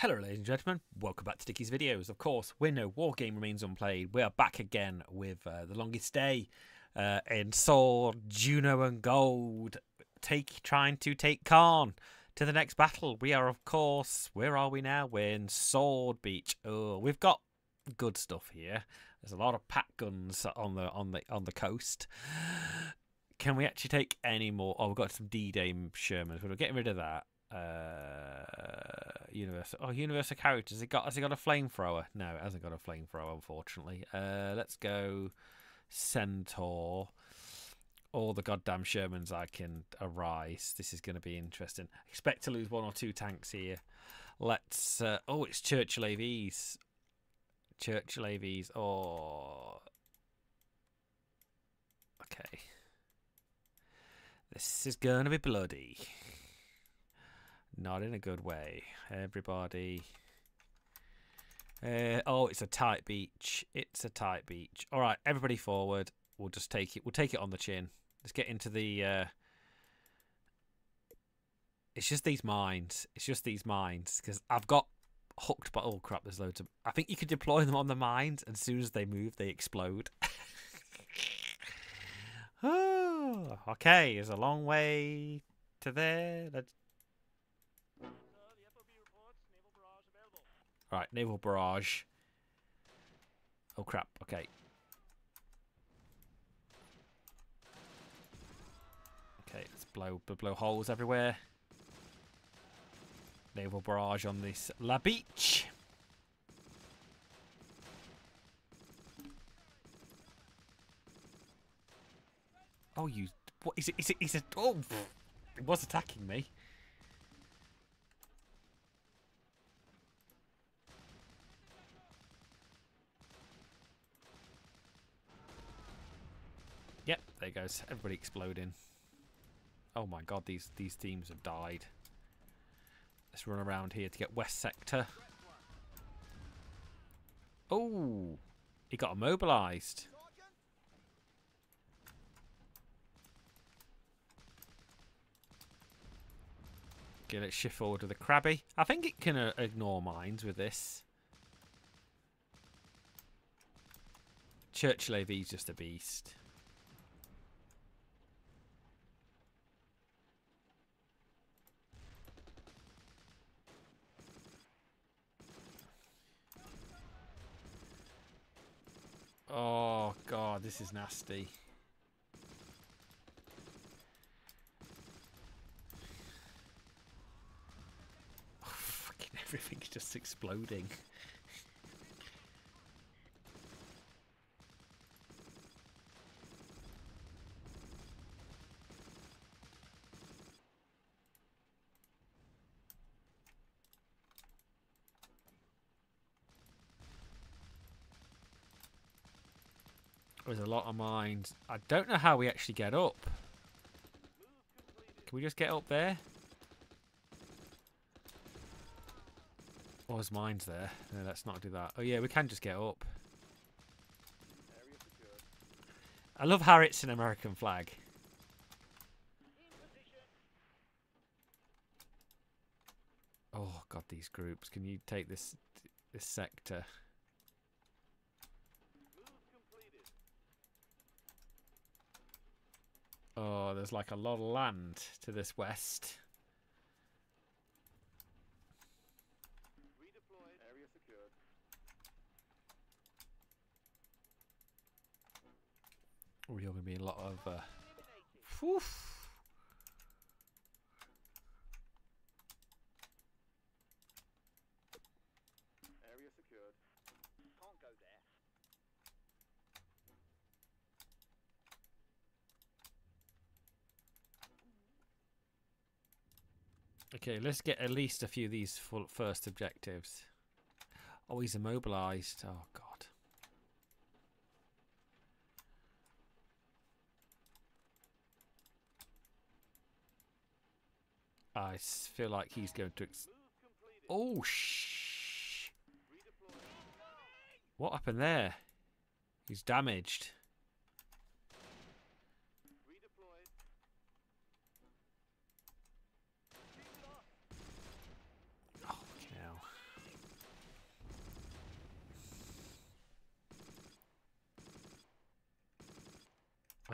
Hello, ladies and gentlemen. Welcome back to Dickie's videos. Of course, we're no war game remains unplayed. We are back again with uh, the longest day uh, in Sword, Juno, and Gold. Take trying to take Caen to the next battle. We are, of course, where are we now? We're in Sword Beach. Oh, we've got good stuff here. There's a lot of Pak guns on the on the on the coast. Can we actually take any more? Oh, we've got some D-Day Shermans. We're getting rid of that. Uh, universal. Oh, universal carriers. It got? Has it got a flamethrower? No, it hasn't got a flamethrower, unfortunately. Uh, let's go centaur. All the goddamn Shermans I can arise. This is going to be interesting. Expect to lose one or two tanks here. Let's. Uh, oh, it's Churchill AVs. Churchill AVs. Oh. Okay. This is going to be bloody. Not in a good way. Everybody. Uh, oh, it's a tight beach. It's a tight beach. All right, everybody forward. We'll just take it. We'll take it on the chin. Let's get into the. Uh... It's just these mines. It's just these mines because I've got hooked. But oh crap, there's loads of. I think you could deploy them on the mines, and as soon as they move, they explode. oh, okay. It's a long way to there. Let's Right, naval barrage. Oh crap, okay. Okay, let's blow blow holes everywhere. Naval barrage on this La Beach. Oh, you... What is it? Is it... Is it... Oh! It was attacking me. Yep, there goes. Everybody exploding. Oh my god, these, these teams have died. Let's run around here to get West Sector. Oh, he got immobilised. Okay, let's shift forward to the Krabby. I think it can uh, ignore mines with this. Churchill AV's just a beast. Oh this is nasty. Oh, fucking everything's just exploding. There's a lot of mines. I don't know how we actually get up. Can we just get up there? Oh, there's mines there. No, let's not do that. Oh yeah, we can just get up. I love how it's an American flag. Oh god, these groups. Can you take this this sector? Oh, there's like a lot of land to this west. You're going to be a lot of... Uh, Okay, let's get at least a few of these first objectives. Oh, he's immobilized. Oh, God. I feel like he's going to... oh, shh. What happened there? He's damaged.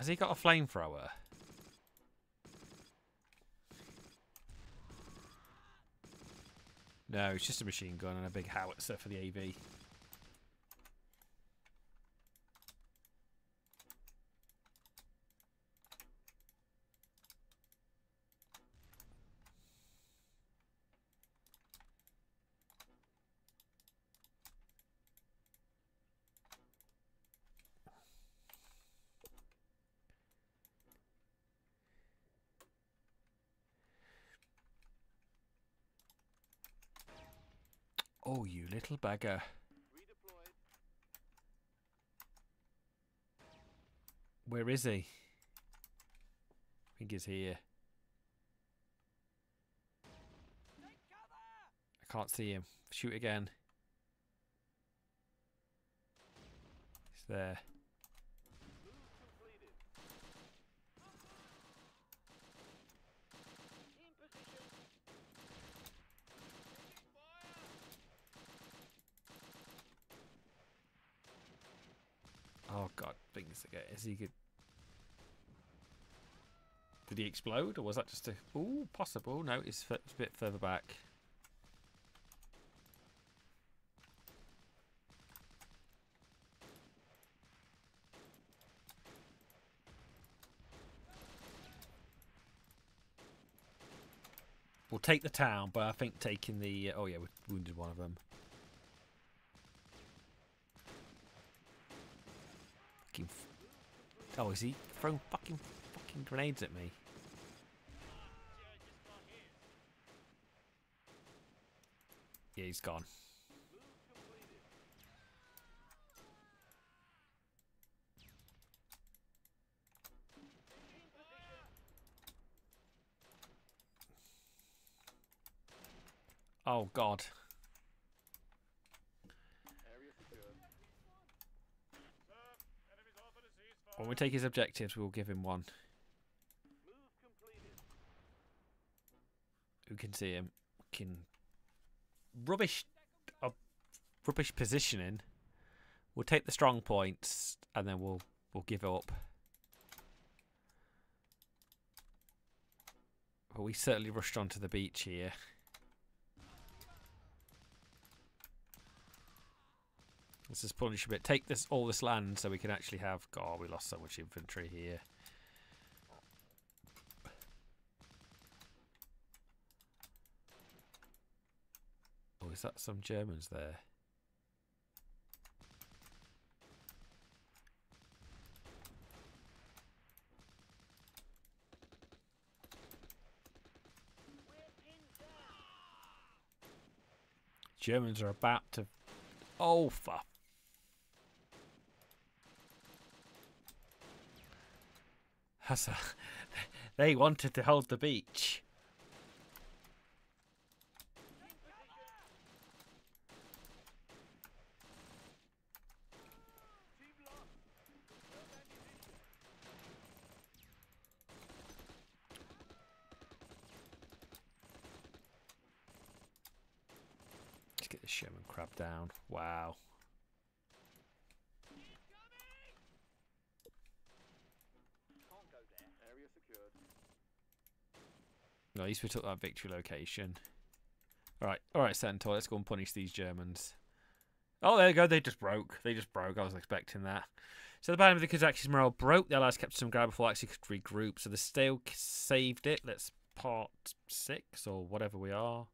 Has he got a flamethrower? No, it's just a machine gun and a big howitzer for the AV. Oh, you little beggar. Where is he? I think he's here. I can't see him. Shoot again. He's there. Oh god, things again. Is he good? Did he explode, or was that just a? Ooh, possible. No, it's a bit further back. We'll take the town, but I think taking the. Oh yeah, we wounded one of them. Fucking. Oh, is he throwing fucking fucking grenades at me? Yeah, he's gone. Oh god. When we take his objectives, we'll give him one. Who can see him? Can rubbish, uh, rubbish positioning. We'll take the strong points, and then we'll we'll give up. But we certainly rushed onto the beach here. Let's just punish a bit. Take this all this land so we can actually have. God, we lost so much infantry here. Oh, is that some Germans there? Germans are about to. Oh, fuck. That's they wanted to hold the beach. Let's get the Sherman crab down. Wow. At least we took that victory location. Alright, alright, Centaur, let's go and punish these Germans. Oh, there you go, they just broke. They just broke, I was expecting that. So the Battle of the Kazakh's morale broke. The Allies kept some ground before actually could regroup. So the still saved it. Let's part six or whatever we are.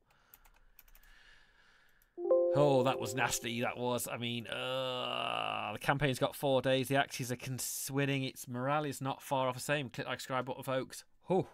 Oh, that was nasty. That was. I mean, uh, the campaign's got four days. The Axis are winning. Its morale is not far off the same. Click like, subscribe button, folks. Oh.